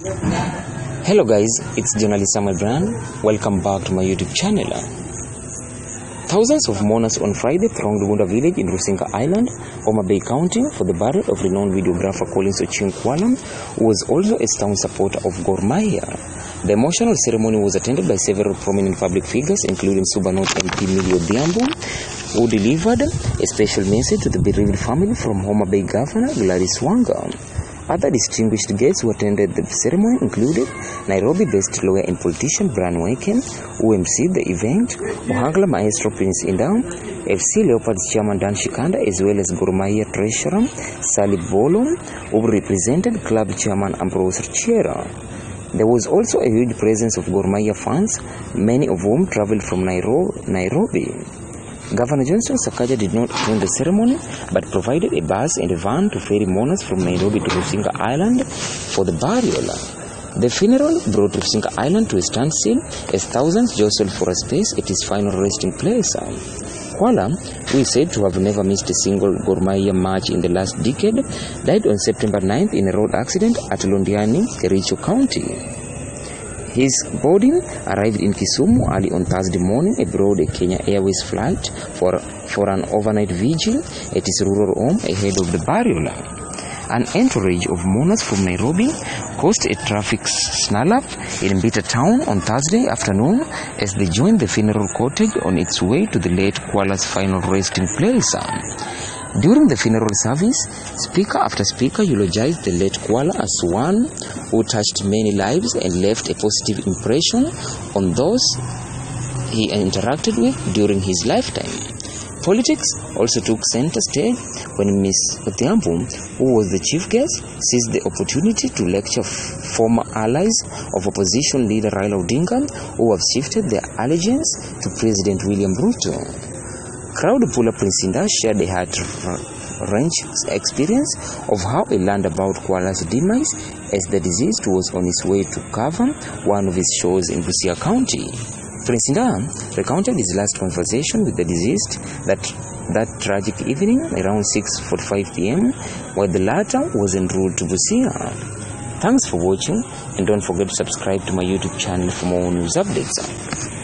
Hello guys, it's journalist Samuel Brian. Welcome back to my YouTube channel. Thousands of mourners on Friday thronged Gunda village in Rusinga Island, Homa Bay County for the burial of renowned videographer Collins Kwalam, who was also a staunch supporter of Gor. The emotional ceremony was attended by several prominent public figures, including Suba North MP Millie Odhiambo, who delivered a special message to the bereaved family from Homa Bay Governor Gladys Wanga. Other distinguished guests who attended the ceremony included Nairobi-based lawyer and politician Brian Waken, who emceed the event, Ohangla Maestro Prince Indah, FC Leopards chairman Dan Shikanda, as well as Gor Mahia treasurer Sally Bolo, who represented club chairman Ambrose Rachier. There was also a huge presence of Gor Mahia fans, many of whom traveled from Nairo- Nairobi. Governor Johnson Sakaja did not attend the ceremony but provided a bus and a van to ferry mourners from Nairobi to Rusinga Island for the burial. The funeral brought Rusinga Island to a standstill as thousands jostled for a space at his final resting place. Kwala, who is said to have never missed a single Gor match in the last decade, died on September 9th in a road accident at Londiani, Kericho County. His body arrived in Kisumu early on Thursday morning aboard a Kenya Airways flight for, for an overnight vigil at his rural home ahead of the burial. An entourage of mourners from Nairobi caused a traffic snarl-up in Mbita town on Thursday afternoon as they joined the funeral cortege on its way to the late Kwala's final resting place. During the funeral service, speaker after speaker eulogized the late Kwala as one who touched many lives and left a positive impression on those he interacted with during his lifetime. Politics also took center stage when Ms. Odhiambo, who was the chief guest, seized the opportunity to lecture former allies of opposition leader Raila Odinga who have shifted their allegiance to President William Ruto. Crowd puller Prince Indah shared a heart-wrench uh, experience of how he learned about Kwala's demise as the deceased was on his way to cover one of his shows in Busia County. Prince recounted his last conversation with the deceased that that tragic evening around 6:45 p.m. while the latter was en route to Busia. Thanks for watching and don't forget to subscribe to my YouTube channel for more news updates.